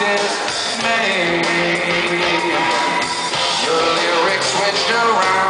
dismay. Your lyrics switched around.